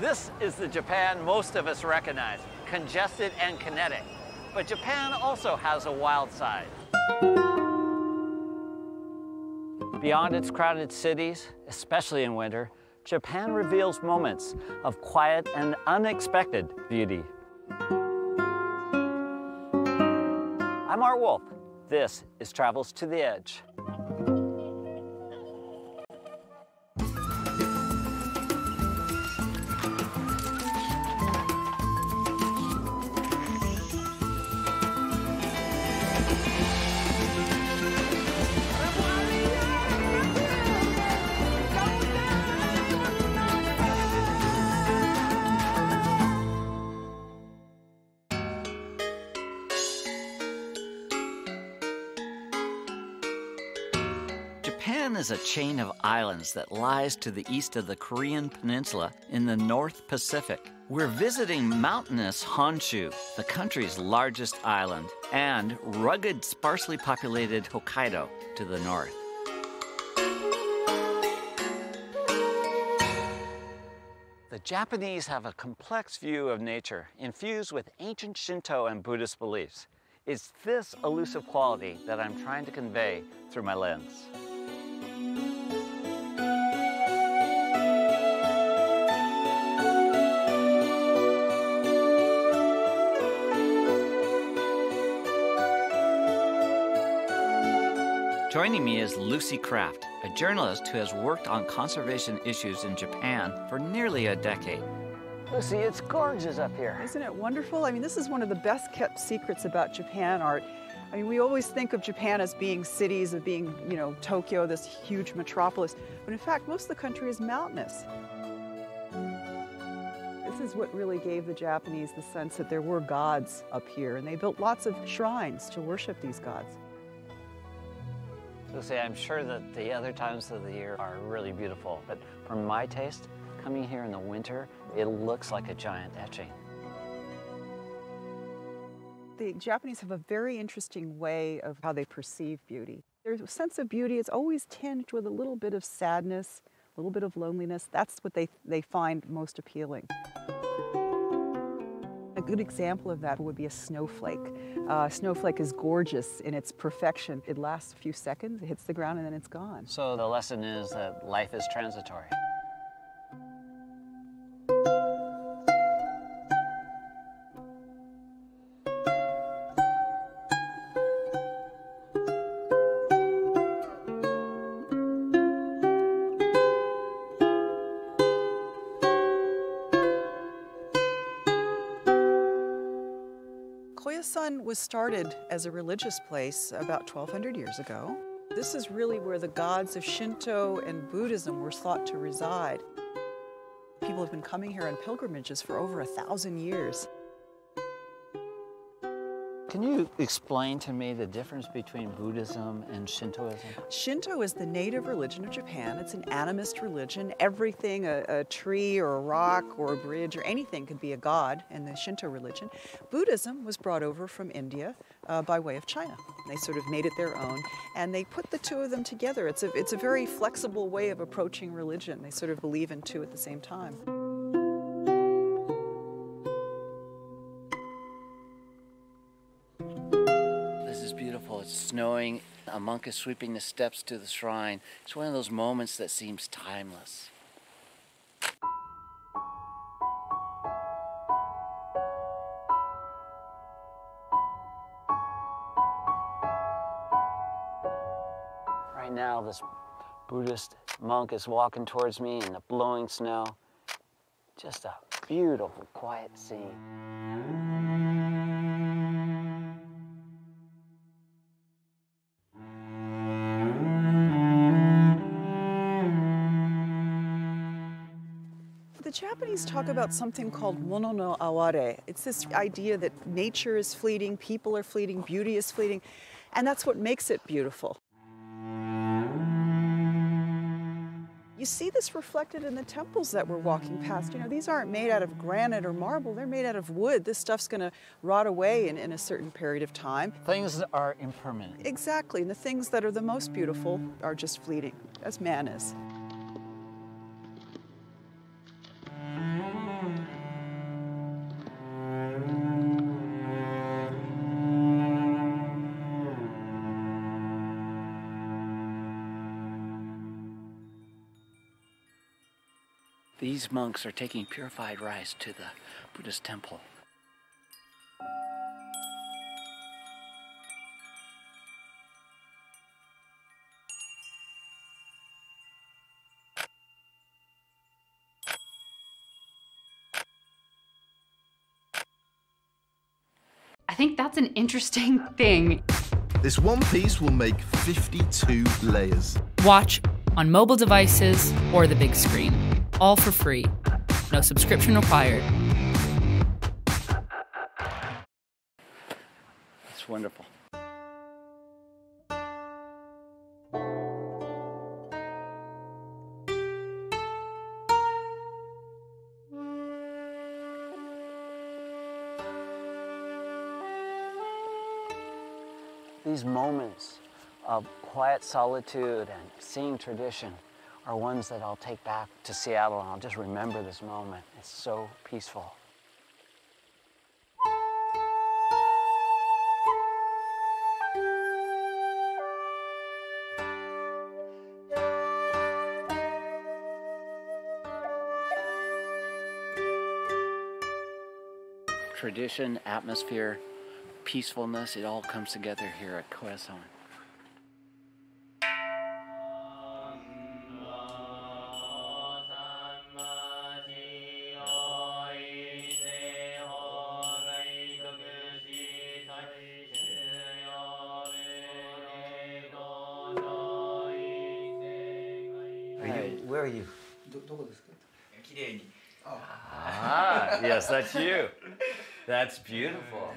This is the Japan most of us recognize, congested and kinetic. But Japan also has a wild side. Beyond its crowded cities, especially in winter, Japan reveals moments of quiet and unexpected beauty. I'm Art Wolfe. This is Travels to the Edge. A chain of islands that lies to the east of the Korean Peninsula in the North Pacific. We're visiting mountainous Honshu, the country's largest island, and rugged, sparsely populated Hokkaido to the north. The Japanese have a complex view of nature infused with ancient Shinto and Buddhist beliefs. It's this elusive quality that I'm trying to convey through my lens. Joining me is Lucy Craft, a journalist who has worked on conservation issues in Japan for nearly a decade. Lucy, it's gorgeous up here. Isn't it wonderful? I mean, this is one of the best kept secrets about Japan art. I mean, we always think of Japan as being cities, of being, you know, Tokyo, this huge metropolis, but in fact, most of the country is mountainous. This is what really gave the Japanese the sense that there were gods up here, and they built lots of shrines to worship these gods. Lucy, I'm sure that the other times of the year are really beautiful, but for my taste, coming here in the winter, it looks like a giant etching. The Japanese have a very interesting way of how they perceive beauty. Their sense of beauty is always tinged with a little bit of sadness, a little bit of loneliness. That's what they, they find most appealing. A good example of that would be a snowflake. Uh, snowflake is gorgeous in its perfection. It lasts a few seconds, it hits the ground, and then it's gone. So the lesson is that life is transitory. Koyasan was started as a religious place about 1200 years ago. This is really where the gods of Shinto and Buddhism were thought to reside. People have been coming here on pilgrimages for over a thousand years. Can you explain to me the difference between Buddhism and Shintoism? Shinto is the native religion of Japan. It's an animist religion. Everything, a, a, tree or a rock or a bridge or anything could be a god in the Shinto religion. Buddhism was brought over from India uh, by way of China. They sort of made it their own and they put the two of them together. It's a, it's a very flexible way of approaching religion. They sort of believe in two at the same time. Snowing. A monk is sweeping the steps to the shrine. It's one of those moments that seems timeless. Right now, this Buddhist monk is walking towards me in the blowing snow. Just a beautiful, quiet scene. The Japanese talk about something called mono no aware. It's this idea that nature is fleeting, people are fleeting, beauty is fleeting, and that's what makes it beautiful. You see this reflected in the temples that we're walking past. You know, these aren't made out of granite or marble, they're made out of wood. This stuff's going to rot away in, in a certain period of time. Things are impermanent. Exactly, and the things that are the most beautiful are just fleeting, as man is. These monks are taking purified rice to the Buddhist temple. I think that's an interesting thing. This one piece will make 52 layers. Watch on mobile devices or the big screen, all for free. No subscription required. It's wonderful. These moments of quiet solitude and seeing tradition are ones that I'll take back to Seattle and I'll just remember this moment. It's so peaceful. Tradition, atmosphere, peacefulness, it all comes together here at Koyasan. That's you. That's beautiful.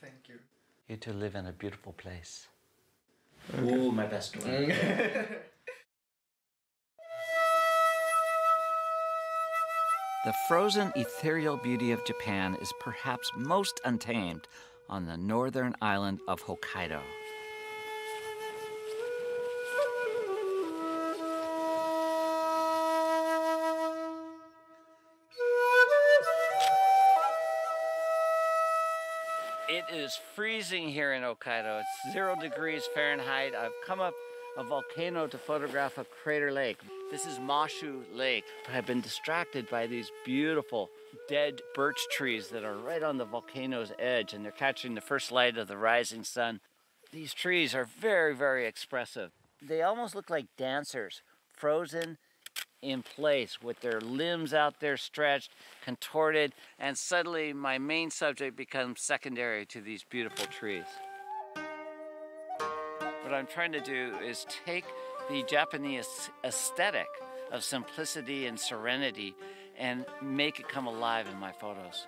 Thank you. You two live in a beautiful place. Ooh, my best one. The frozen ethereal beauty of Japan is perhaps most untamed on the northern island of Hokkaido. It is freezing here in Hokkaido. It's zero degrees Fahrenheit. I've come up a volcano to photograph a crater lake. This is Mashu Lake, I've been distracted by these beautiful dead birch trees that are right on the volcano's edge and they're catching the first light of the rising sun. These trees are very, very expressive. They almost look like dancers, frozen in place with their limbs out there stretched, contorted, and suddenly my main subject becomes secondary to these beautiful trees. What I'm trying to do is take the Japanese aesthetic of simplicity and serenity and make it come alive in my photos.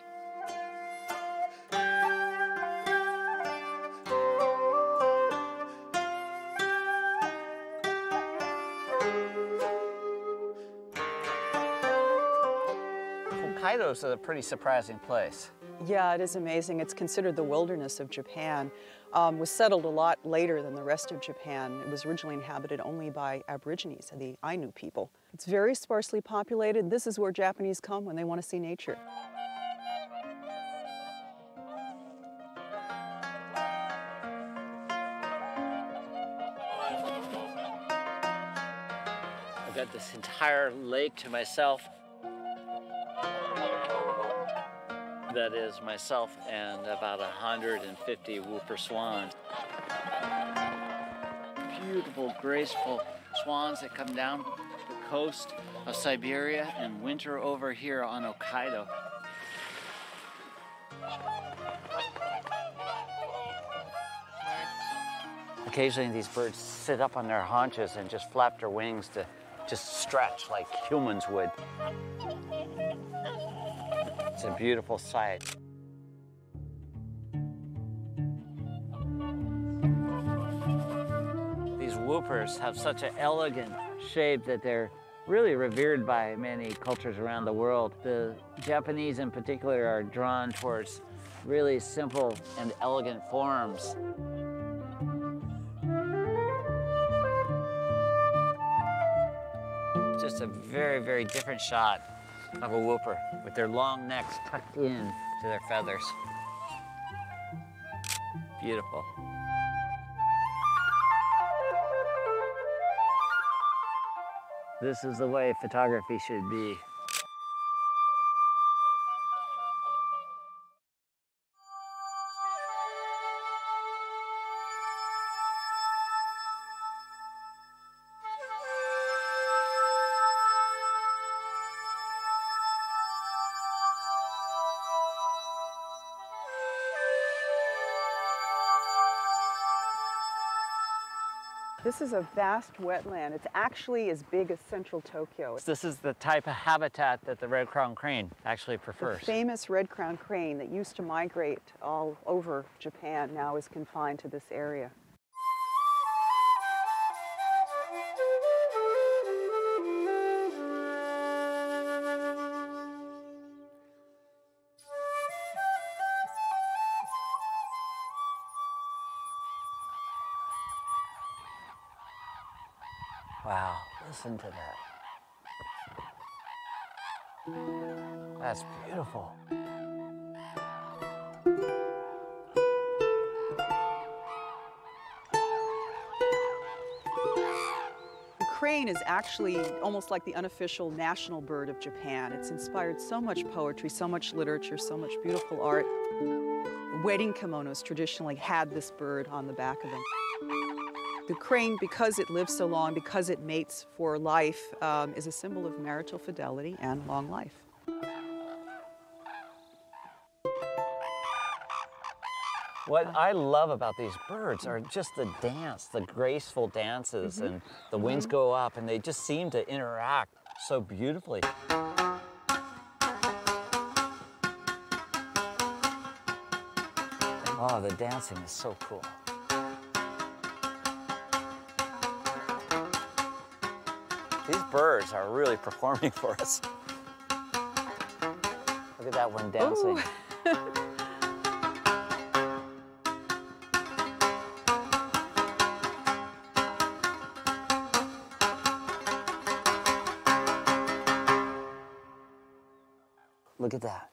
Hokkaido is a pretty surprising place. Yeah, it is amazing. It's considered the wilderness of Japan. Um, was settled a lot later than the rest of Japan. It was originally inhabited only by Aborigines, the Ainu people. It's very sparsely populated. This is where Japanese come when they want to see nature. I've got this entire lake to myself. That is myself and about 150 whooper swans. Beautiful, graceful swans that come down the coast of Siberia and winter over here on Hokkaido. Occasionally these birds sit up on their haunches and just flap their wings to just stretch like humans would. It's a beautiful sight. These whoopers have such an elegant shape that they're really revered by many cultures around the world. The Japanese in particular are drawn towards really simple and elegant forms. Just a very, very different shot of a whooper with their long necks tucked in to their feathers. Beautiful. This is the way photography should be. This is a vast wetland. It's actually as big as central Tokyo. This is the type of habitat that the red-crowned crane actually prefers. The famous red-crowned crane that used to migrate all over Japan now is confined to this area. The crane is actually almost like the unofficial national bird of Japan. It's inspired so much poetry, so much literature, so much beautiful art. Wedding kimonos traditionally had this bird on the back of them. The crane, because it lives so long, because it mates for life, um, is a symbol of marital fidelity and long life. What uh, I love about these birds are just the dance, the graceful dances, mm-hmm. and the wings mm-hmm. go up, and they just seem to interact so beautifully. Oh, the dancing is so cool. These birds are really performing for us. Look at that one dancing. Look at that.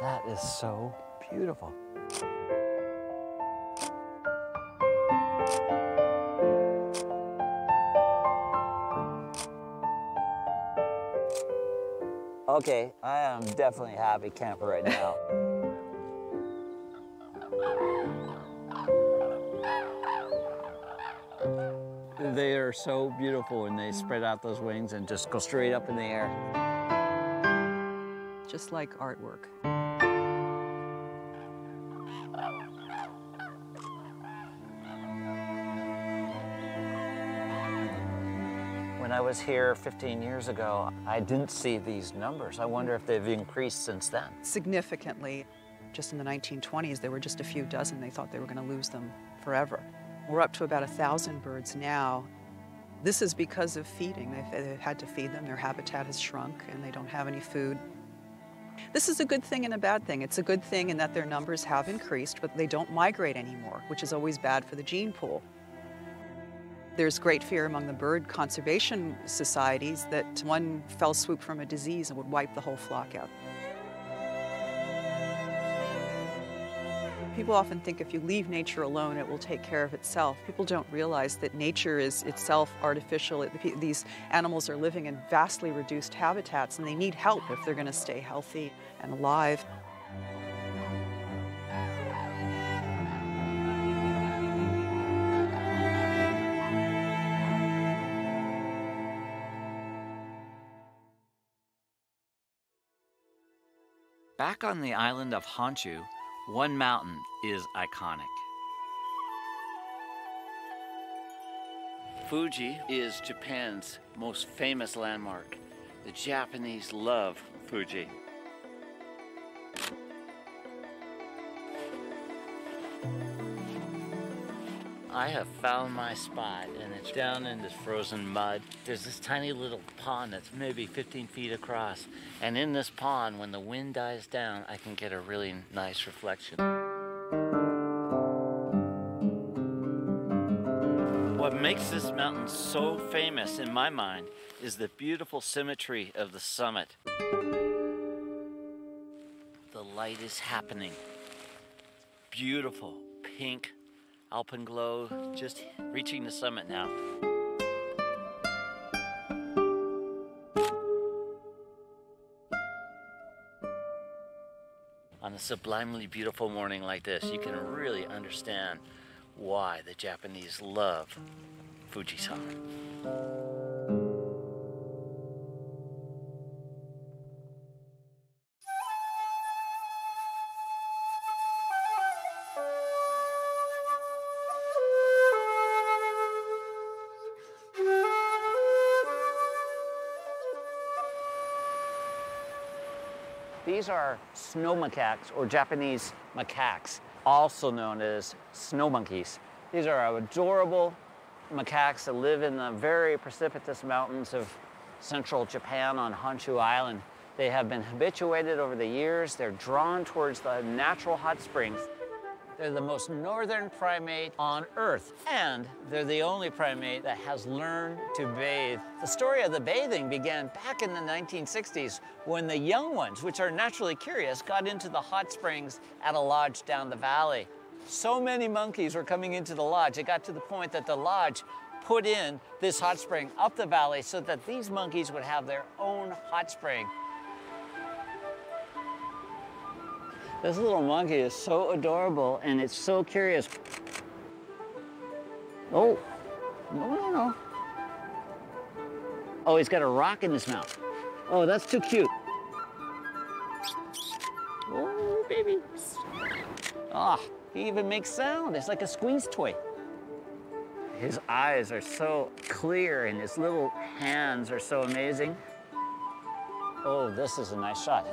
That is so beautiful. Okay, I am definitely a happy camper right now. They are so beautiful when they spread out those wings and just go straight up in the air. Just like artwork. When I was here 15 years ago, I didn't see these numbers. I wonder if they've increased since then. significantly. Just in the 1920s, there were just a few dozen. They thought they were going to lose them forever. We're up to about a thousand birds now. This is because of feeding. They've, they've had to feed them. Their habitat has shrunk and they don't have any food. This is a good thing and a bad thing. It's a good thing in that their numbers have increased, but they don't migrate anymore, which is always bad for the gene pool. There's great fear among the bird conservation societies that one fell swoop from a disease would wipe the whole flock out. People often think if you leave nature alone, it will take care of itself. People don't realize that nature is itself artificial. These animals are living in vastly reduced habitats and they need help if they're going to stay healthy and alive. Back on the island of Honshu, one mountain is iconic. Fuji is Japan's most famous landmark. The Japanese love Fuji. I have found my spot and it's down in this frozen mud. There's this tiny little pond that's maybe 15 feet across. And in this pond, when the wind dies down, I can get a really nice reflection. What makes this mountain so famous in my mind is the beautiful symmetry of the summit. The light is happening. Beautiful pink alpenglow just reaching the summit now. On a sublimely beautiful morning like this, you can really understand why the Japanese love Fujisan. These are snow macaques or Japanese macaques, also known as snow monkeys. These are adorable macaques that live in the very precipitous mountains of central Japan on Honshu Island. They have been habituated over the years. They're drawn towards the natural hot springs. They're the most northern primate on Earth, and they're the only primate that has learned to bathe. The story of the bathing began back in the 1960s when the young ones, which are naturally curious, got into the hot springs at a lodge down the valley. So many monkeys were coming into the lodge, it got to the point that the lodge put in this hot spring up the valley so that these monkeys would have their own hot spring. This little monkey is so adorable and it's so curious. Oh, no, no, no. Oh, he's got a rock in his mouth. Oh, that's too cute. Oh, baby. Ah, oh, he even makes sound. It's like a squeeze toy. His eyes are so clear and his little hands are so amazing. Oh, this is a nice shot.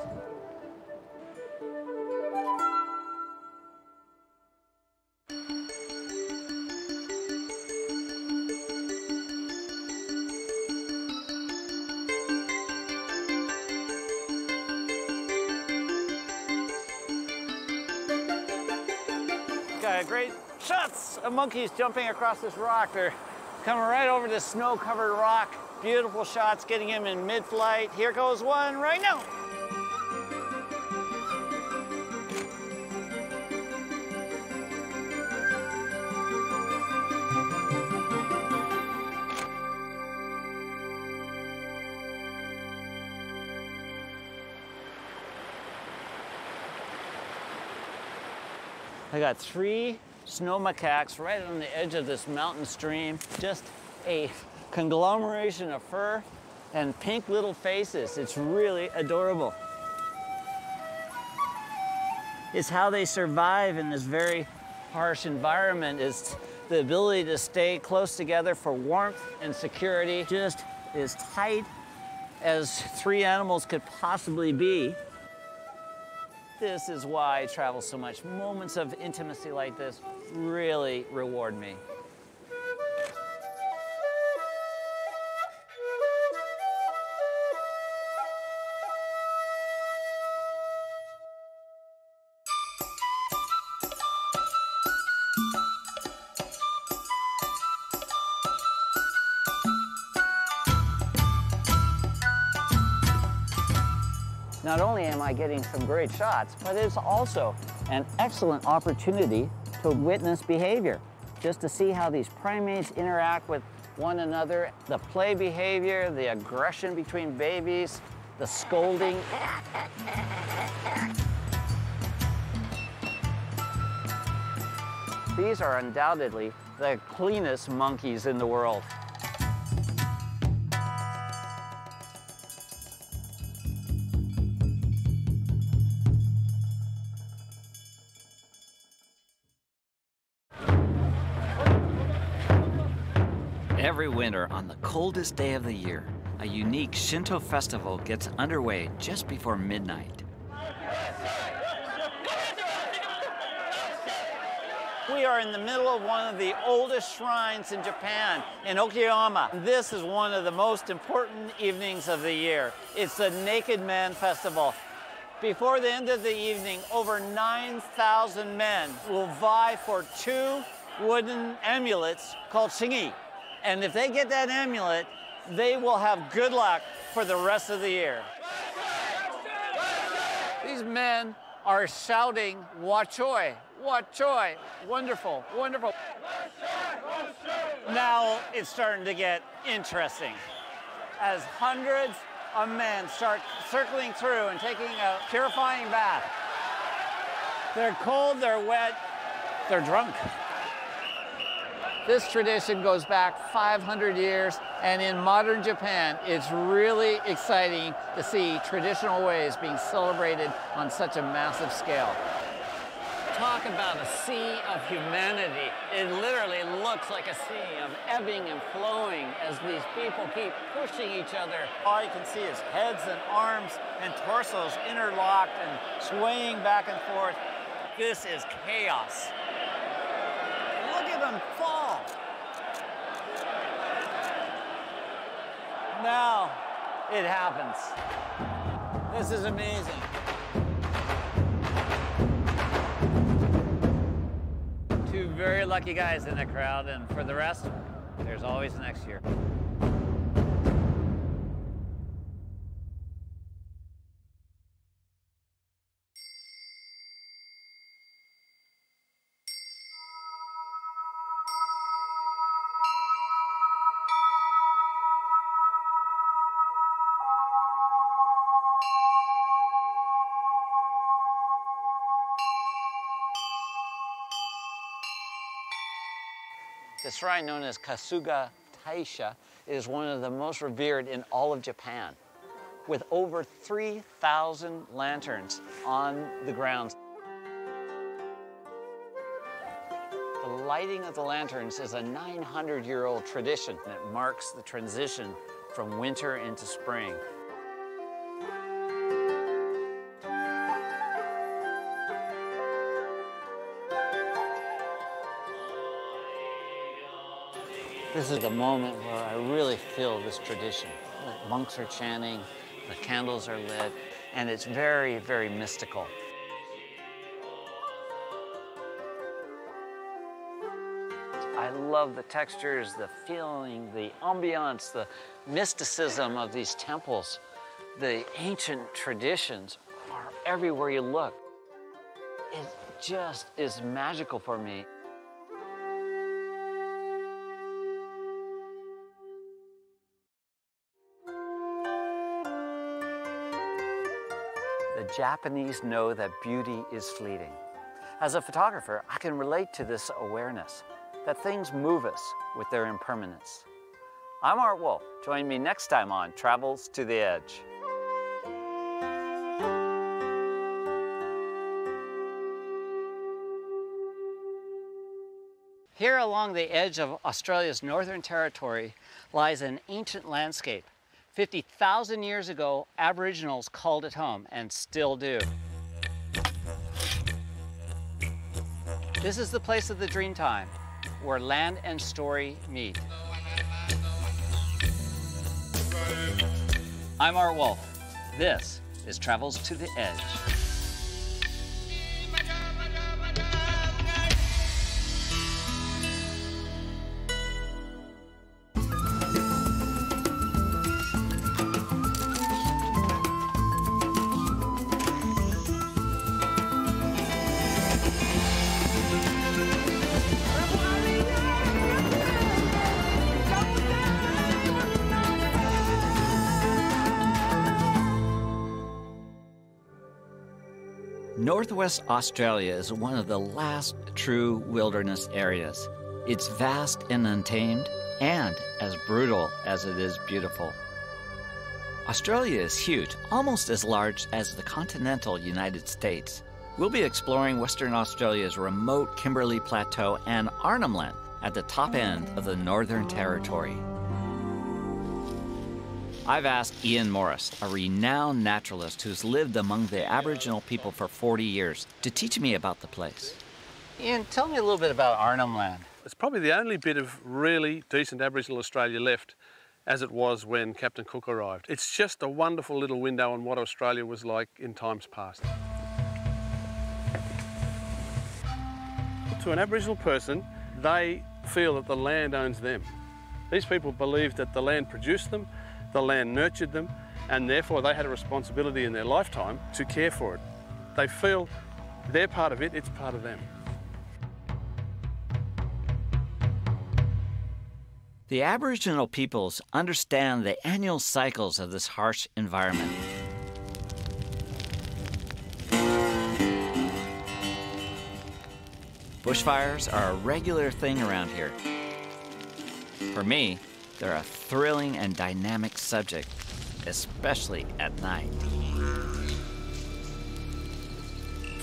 Got great shots of monkeys jumping across this rock. They're coming right over this snow-covered rock. Beautiful shots, getting him in mid-flight. Here goes one right now. Got three snow macaques right on the edge of this mountain stream. Just a conglomeration of fur and pink little faces. It's really adorable. It's how they survive in this very harsh environment is the ability to stay close together for warmth and security, just as tight as three animals could possibly be. This is why I travel so much. Moments of intimacy like this really reward me. Not only am I getting some great shots, but it's also an excellent opportunity to witness behavior, just to see how these primates interact with one another, the play behavior, the aggression between babies, the scolding. These are undoubtedly the cleanest monkeys in the world. Winter, on the coldest day of the year, a unique Shinto festival gets underway just before midnight. We are in the middle of one of the oldest shrines in Japan, in Okayama. This is one of the most important evenings of the year. It's the Naked Man Festival. Before the end of the evening, over 9,000 men will vie for two wooden amulets called shingi. And if they get that amulet, they will have good luck for the rest of the year. These men are shouting, Wachoi, Wachoi, wonderful, wonderful. Now it's starting to get interesting as hundreds of men start circling through and taking a purifying bath. They're cold, they're wet, they're drunk. This tradition goes back 500 years, and in modern Japan, it's really exciting to see traditional ways being celebrated on such a massive scale. Talk about a sea of humanity. It literally looks like a sea of ebbing and flowing as these people keep pushing each other. All you can see is heads and arms and torsos interlocked and swaying back and forth. This is chaos. Look at them fall. Now it happens. This is amazing. Two very lucky guys in the crowd, and for the rest, there's always next year. Shrine known as Kasuga Taisha is one of the most revered in all of Japan, with over 3,000 lanterns on the grounds. The lighting of the lanterns is a 900-year-old tradition that marks the transition from winter into spring. This is the moment where I really feel this tradition. Monks are chanting, the candles are lit, and it's very, very mystical. I love the textures, the feeling, the ambiance, the mysticism of these temples. The ancient traditions are everywhere you look. It just is magical for me. The Japanese know that beauty is fleeting. As a photographer, I can relate to this awareness that things move us with their impermanence. I'm Art Wolfe. Join me next time on Travels to the Edge. Here along the edge of Australia's Northern Territory lies an ancient landscape 50,000 years ago, Aboriginals called it home and still do. This is the place of the Dreamtime, where land and story meet. I'm Art Wolfe. This is Travels to the Edge. Northwest Australia is one of the last true wilderness areas. It's vast and untamed, and as brutal as it is beautiful. Australia is huge, almost as large as the continental United States. We'll be exploring Western Australia's remote Kimberley Plateau and Arnhem Land at the top end of the Northern Territory. I've asked Ian Morris, a renowned naturalist who's lived among the Aboriginal people for 40 years, to teach me about the place. Ian, tell me a little bit about Arnhem Land. It's probably the only bit of really decent Aboriginal Australia left as it was when Captain Cook arrived. It's just a wonderful little window on what Australia was like in times past. To an Aboriginal person, they feel that the land owns them. These people believe that the land produced them, the land nurtured them, and therefore they had a responsibility in their lifetime to care for it. They feel they're part of it, it's part of them. The Aboriginal peoples understand the annual cycles of this harsh environment. Bushfires are a regular thing around here. For me, they're a thrilling and dynamic subject, especially at night.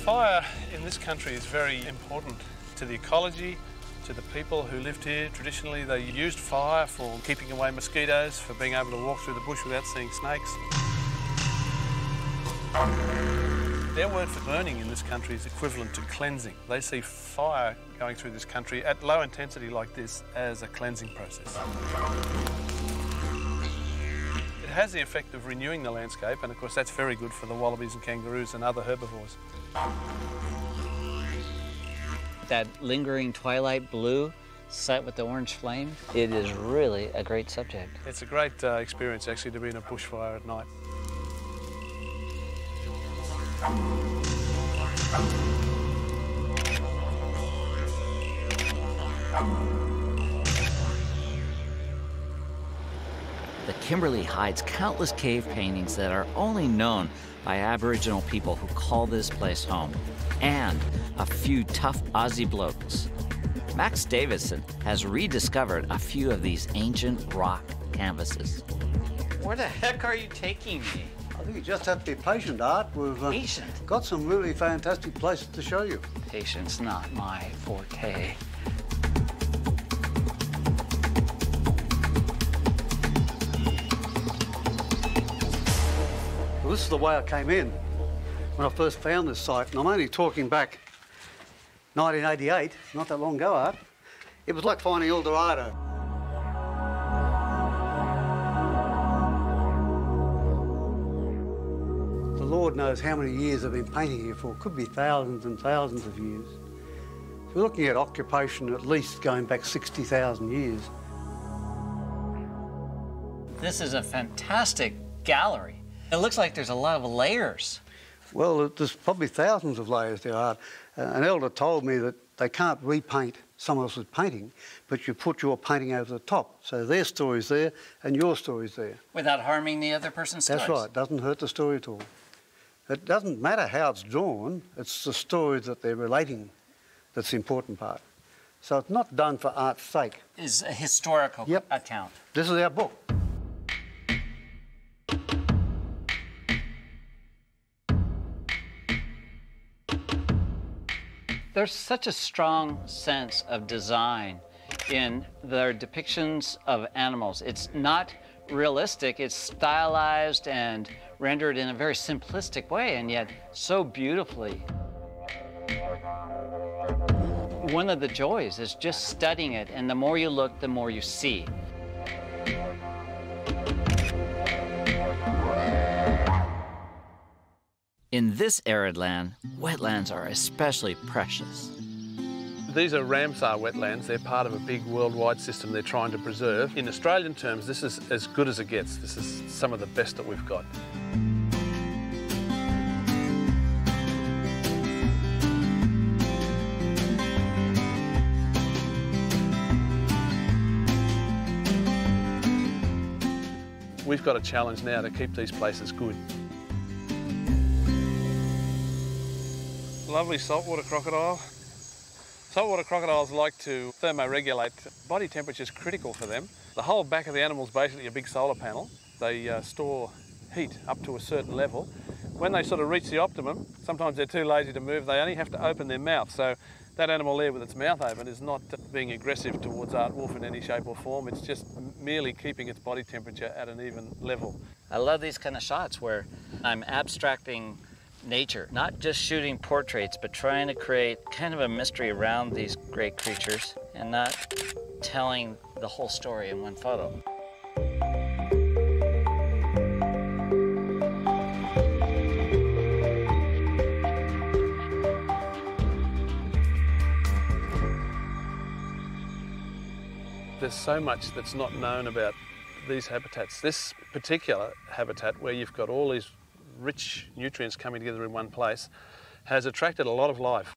Fire in this country is very important to the ecology, to the people who lived here. Traditionally, they used fire for keeping away mosquitoes, for being able to walk through the bush without seeing snakes. Their word for burning in this country is equivalent to cleansing. They see fire going through this country at low intensity like this as a cleansing process. It has the effect of renewing the landscape, and of course, that's very good for the wallabies and kangaroos and other herbivores. That lingering twilight blue set with the orange flame, it is really a great subject. It's a great uh, experience actually to be in a bushfire at night. The Kimberley hides countless cave paintings that are only known by Aboriginal people who call this place home, and a few tough Aussie blokes. Max Davison has rediscovered a few of these ancient rock canvases. Where the heck are you taking me? I think you just have to be patient, Art. We've uh, Patient? got some really fantastic places to show you. Patience not my forte. Well, this is the way I came in when I first found this site, and I'm only talking back 1988, not that long ago, Art. It was like finding El Dorado. Lord knows how many years I've been painting here for. It Could be thousands and thousands of years. So we're looking at occupation at least going back 60,000 years. This is a fantastic gallery. It looks like there's a lot of layers. Well, there's probably thousands of layers there are. Uh, an elder told me that they can't repaint someone else's painting, but you put your painting over the top. So their story's there and your story's there. Without harming the other person's That's stories. right, doesn't hurt the story at all. It doesn't matter how it's drawn, it's the story that they're relating that's the important part. So it's not done for art's sake. It's a historical Yep. account. This is our book. There's such a strong sense of design in their depictions of animals. It's not realistic, it's stylized and rendered in a very simplistic way, and yet so beautifully. One of the joys is just studying it, and the more you look, the more you see. In this arid land, wetlands are especially precious. These are Ramsar wetlands. They're part of a big worldwide system they're trying to preserve. In Australian terms, this is as good as it gets. This is some of the best that we've got. We've got a challenge now to keep these places good. Lovely saltwater crocodile. Saltwater crocodiles like to thermoregulate. Body temperature is critical for them. The whole back of the animal is basically a big solar panel. They uh, store heat up to a certain level. When they sort of reach the optimum, sometimes they're too lazy to move. They only have to open their mouth. So that animal there with its mouth open is not being aggressive towards Art Wolfe in any shape or form. It's just merely keeping its body temperature at an even level. I love these kind of shots where I'm abstracting nature, not just shooting portraits, but trying to create kind of a mystery around these great creatures and not telling the whole story in one photo. There's so much that's not known about these habitats. This particular habitat, where you've got all these rich nutrients coming together in one place, has attracted a lot of life.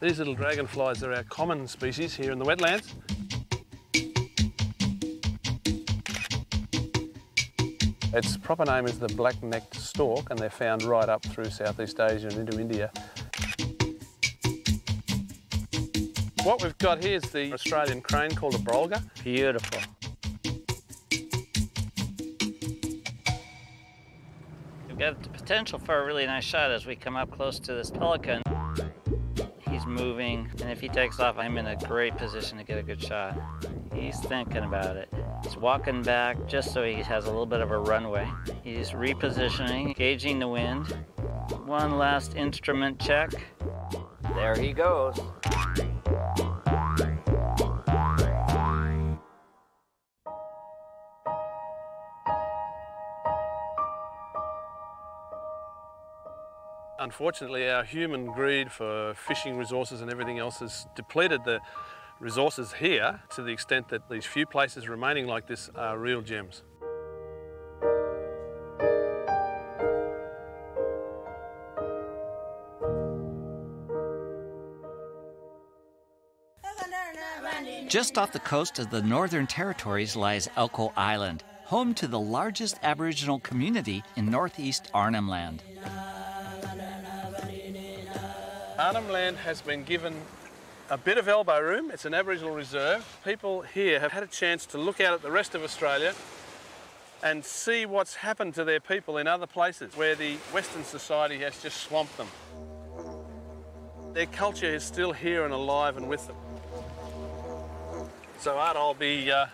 These little dragonflies are our common species here in the wetlands. Its proper name is the black-necked stork and they're found right up through Southeast Asia and into India. What we've got here is the Australian crane called a brolga. Beautiful. We've got the potential for a really nice shot as we come up close to this pelican. He's moving, and if he takes off, I'm in a great position to get a good shot. He's thinking about it. He's walking back just so he has a little bit of a runway. He's repositioning, gauging the wind. One last instrument check. There he goes. Unfortunately, our human greed for fishing resources and everything else has depleted the resources here to the extent that these few places remaining like this are real gems. Just off the coast of the Northern Territories lies Elcho Island, home to the largest Aboriginal community in northeast Arnhem Land. Arnhem Land has been given a bit of elbow room. It's an Aboriginal reserve. People here have had a chance to look out at the rest of Australia and see what's happened to their people in other places where the Western society has just swamped them. Their culture is still here and alive and with them. So Art, I'll be uh,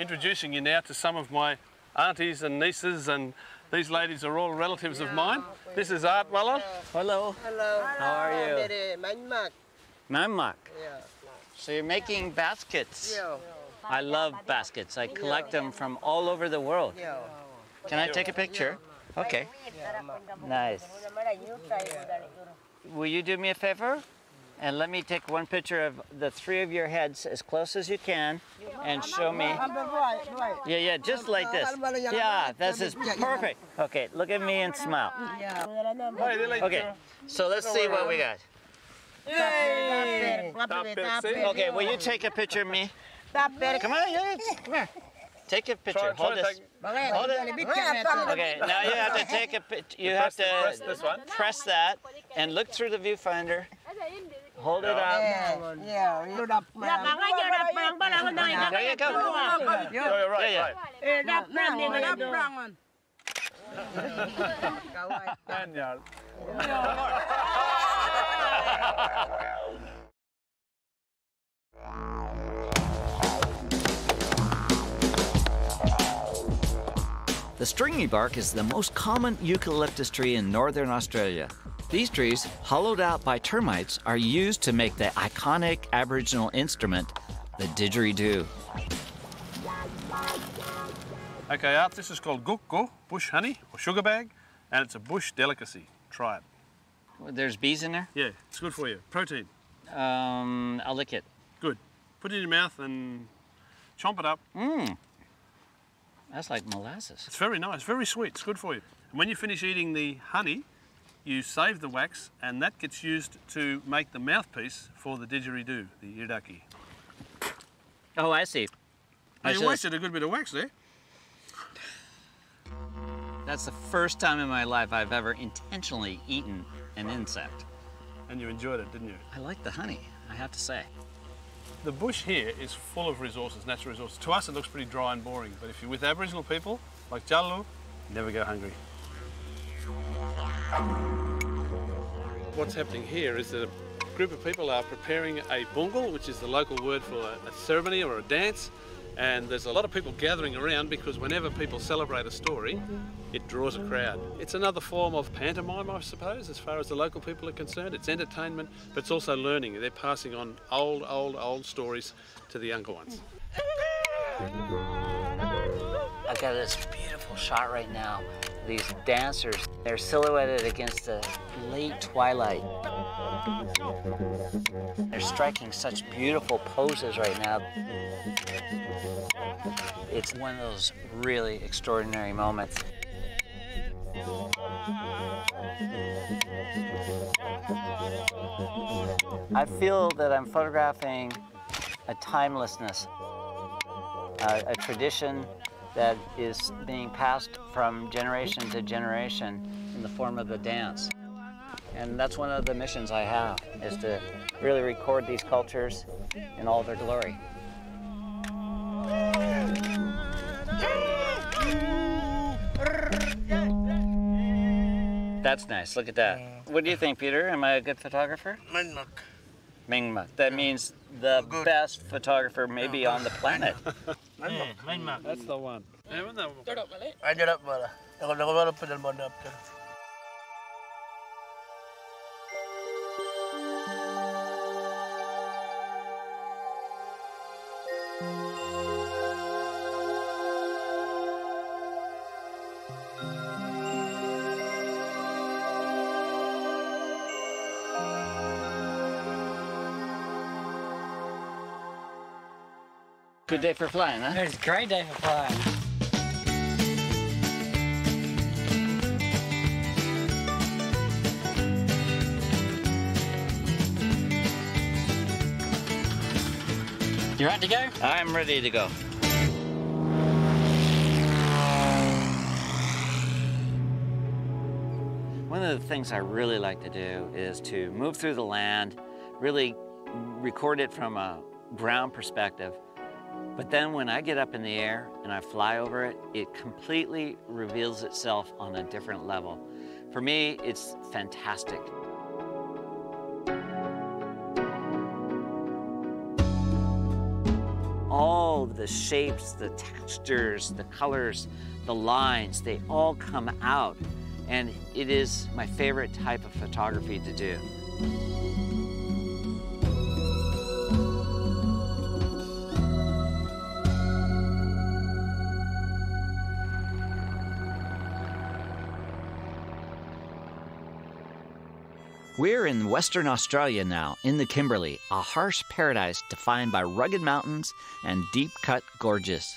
introducing you now to some of my aunties and nieces and these ladies are all relatives of mine. This is Art Wallon. Hello. Hello. How are you? Dede Manmak. Mamak. Yeah. So you're making baskets. Yo. I love baskets. I collect them from all over the world. Yo. Can I take a picture? Okay. Nice. Will you do me a favor? And let me take one picture of the three of your heads as close as you can and show me. Yeah, yeah, just like this. Yeah, this is perfect. Okay, look at me and smile. Okay, so let's see what we got. Okay, will you take a picture of me? Come on, yeah, come here. Take a picture. Try- try Hold to this. Hold it. Okay, now you have to take a picture. You have to press this one. press that and look through the viewfinder. Hold it up. Yeah. You dap. There you go. Yeah, you're right, Yeah, yeah. right. Spaniard. The stringy bark is the most common eucalyptus tree in northern Australia. These trees, hollowed out by termites, are used to make the iconic Aboriginal instrument, the didgeridoo. Okay, Art, this is called guku, bush honey or sugar bag, and it's a bush delicacy. Try it. There's bees in there. Yeah, it's good for you. Protein. Um, I'll lick it. Good. Put it in your mouth and chomp it up. Mmm. That's like molasses. It's very nice, very sweet. It's good for you. And when you finish eating the honey, you save the wax, and that gets used to make the mouthpiece for the didgeridoo, the yidaki. Oh, I see. I you wasted a good bit of wax there. That's the first time in my life I've ever intentionally eaten an insect. And you enjoyed it, didn't you? I like the honey, I have to say. The bush here is full of resources, natural resources. To us, it looks pretty dry and boring, but if you're with Aboriginal people, like Jallu, never go hungry. What's happening here is that a group of people are preparing a bunggul, which is the local word for a, ceremony or a dance, and there's a lot of people gathering around because whenever people celebrate a story, it draws a crowd. It's another form of pantomime, I suppose, as far as the local people are concerned. It's entertainment, but it's also learning. They're passing on old, old, old stories to the younger ones. I've got this beautiful shot right now. These dancers, they're silhouetted against the late twilight. They're striking such beautiful poses right now. It's one of those really extraordinary moments. I feel that I'm photographing a timelessness, a, a tradition that is being passed from generation to generation in the form of the dance. And that's one of the missions I have, is to really record these cultures in all their glory. That's nice. Look at that. What do you think, Peter? Am I a good photographer? Mingmak. Mingma. That means the best photographer maybe on the planet. That's the one. Ajar up malah. Ako nakawala pa dal mana Good day for flying, huh? It's a great day for flying. You ready to go? I'm ready to go. One of the things I really like to do is to move through the land, really record it from a ground perspective. But then when I get up in the air and I fly over it, it completely reveals itself on a different level. For me, it's fantastic. all the shapes, the textures, the colors, the lines, they all come out. And it is my favorite type of photography to do. We're in Western Australia now, in the Kimberley, a harsh paradise defined by rugged mountains and deep cut gorges.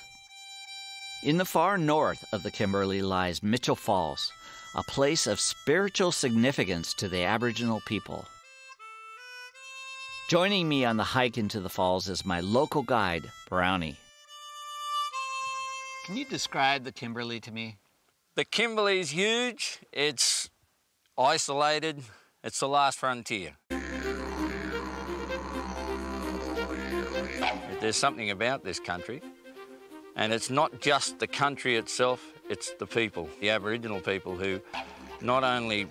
In the far north of the Kimberley lies Mitchell Falls, a place of spiritual significance to the Aboriginal people. Joining me on the hike into the falls is my local guide, Brownie. Can you describe the Kimberley to me? The Kimberley is huge. It's isolated. It's the last frontier. There's something about this country, and it's not just the country itself, it's the people, the Aboriginal people who not only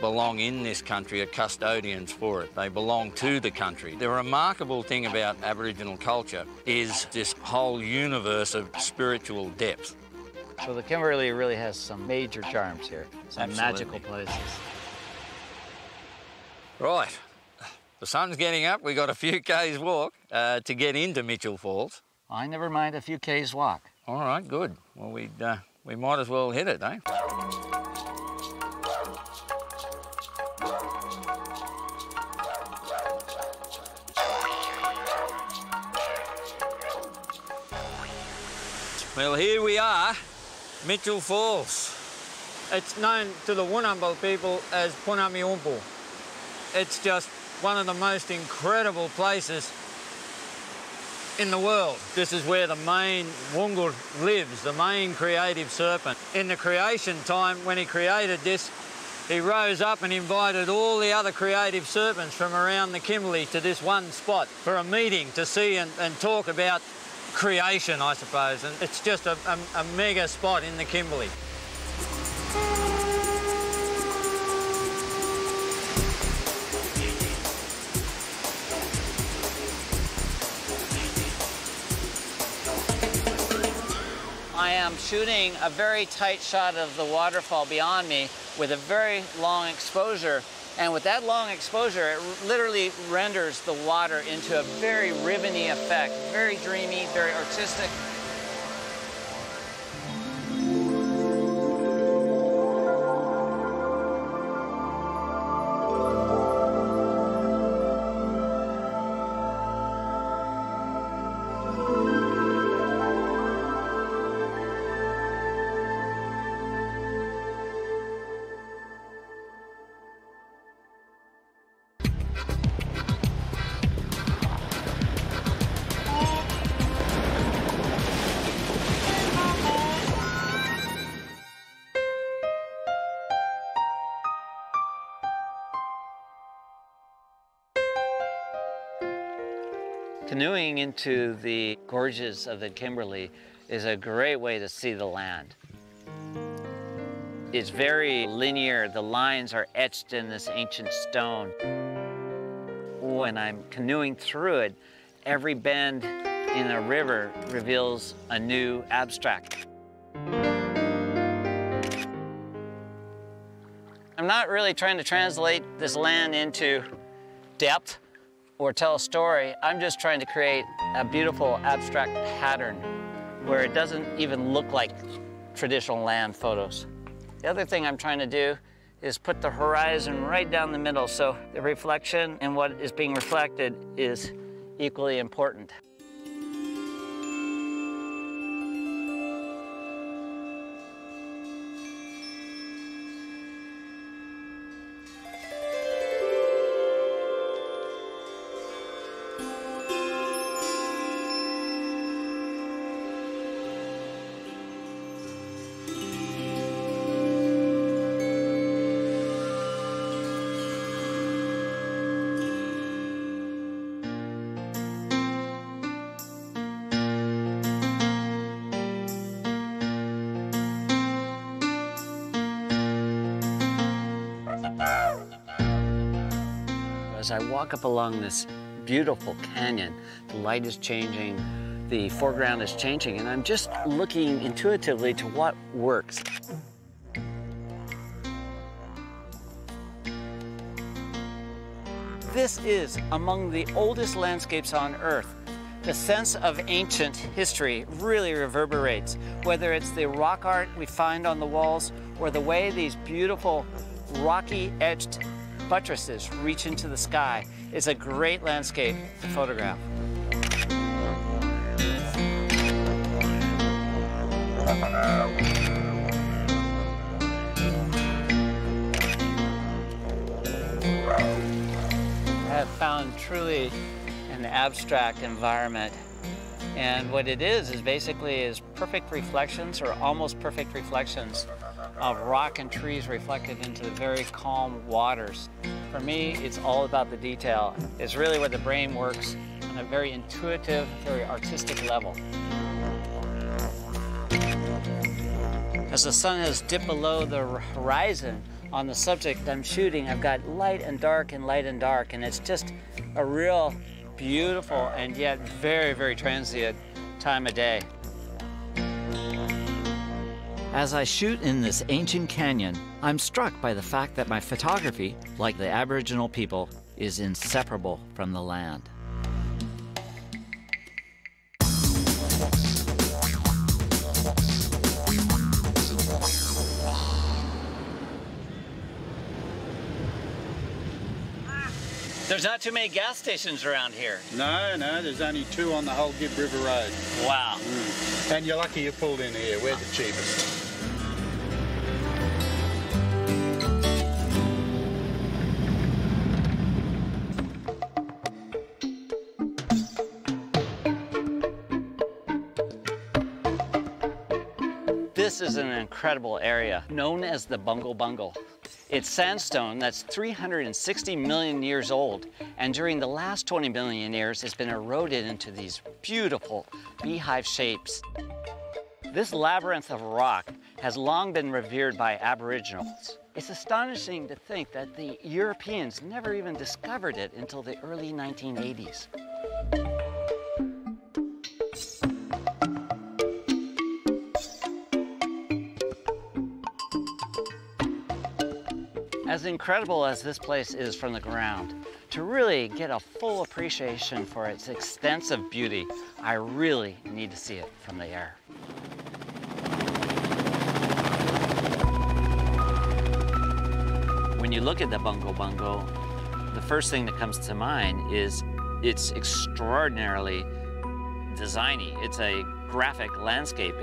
belong in this country, are custodians for it. They belong to the country. The remarkable thing about Aboriginal culture is this whole universe of spiritual depth. So the Kimberley really has some major charms here, some Absolutely. magical places. Right, the sun's getting up. We've got a few k's walk uh, to get into Mitchell Falls. I never mind a few k's walk. All right, good. Well, we uh, we might as well hit it, eh? Well, here we are, Mitchell Falls. It's known to the Wunambal people as Punamii-Uunpuu. It's just one of the most incredible places in the world. This is where the main Wunggurr lives, the main creative serpent. In the creation time, when he created this, he rose up and invited all the other creative serpents from around the Kimberley to this one spot for a meeting to see and, and talk about creation, I suppose. And it's just a, a, a mega spot in the Kimberley. I am shooting a very tight shot of the waterfall beyond me with a very long exposure. And with that long exposure, it literally renders the water into a very ribbony effect, very dreamy, very artistic. Canoeing into the gorges of the Kimberley is a great way to see the land. It's very linear. The lines are etched in this ancient stone. When I'm canoeing through it, every bend in a river reveals a new abstract. I'm not really trying to translate this land into depth or tell a story. I'm just trying to create a beautiful abstract pattern where it doesn't even look like traditional land photos. The other thing I'm trying to do is put the horizon right down the middle so the reflection and what is being reflected is equally important. Walk up along this beautiful canyon, the light is changing, the foreground is changing, and I'm just looking intuitively to what works. This is among the oldest landscapes on Earth. The sense of ancient history really reverberates, whether it's the rock art we find on the walls or the way these beautiful rocky edged buttresses reach into the sky. It's a great landscape to photograph. I have found truly an abstract environment. And what it is, is basically is perfect reflections or almost perfect reflections of rock and trees reflected into the very calm waters. For me, it's all about the detail. It's really where the brain works on a very intuitive, very artistic level. As the sun has dipped below the horizon on the subject I'm shooting, I've got light and dark and light and dark, and it's just a real beautiful and yet very, very transient time of day. As I shoot in this ancient canyon, I'm struck by the fact that my photography, like the Aboriginal people, is inseparable from the land. There's not too many gas stations around here. No, no, there's only two on the whole Gibb River Road. Wow. Mm. And you're lucky you pulled in here. We're the cheapest. Is an incredible area known as the Bungle Bungle. It's sandstone that's 360 million years old, and during the last 20 million years, it's been eroded into these beautiful beehive shapes. This labyrinth of rock has long been revered by Aboriginals. It's astonishing to think that the Europeans never even discovered it until the early 1980s. As incredible as this place is from the ground, to really get a full appreciation for its extensive beauty, I really need to see it from the air. When you look at the Bungle Bungle, the first thing that comes to mind is it's extraordinarily designy. It's a graphic landscape.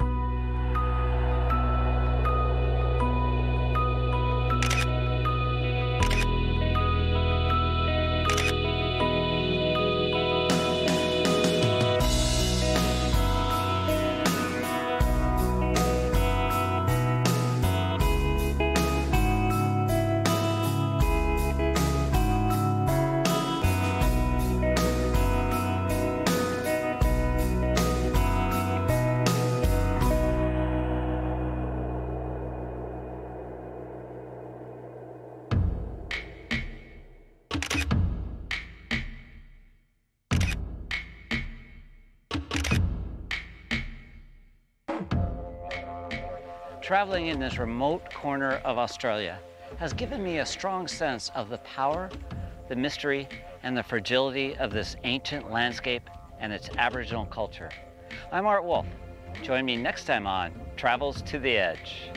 Traveling in this remote corner of Australia has given me a strong sense of the power, the mystery, and the fragility of this ancient landscape and its Aboriginal culture. I'm Art Wolfe. Join me next time on Travels to the Edge.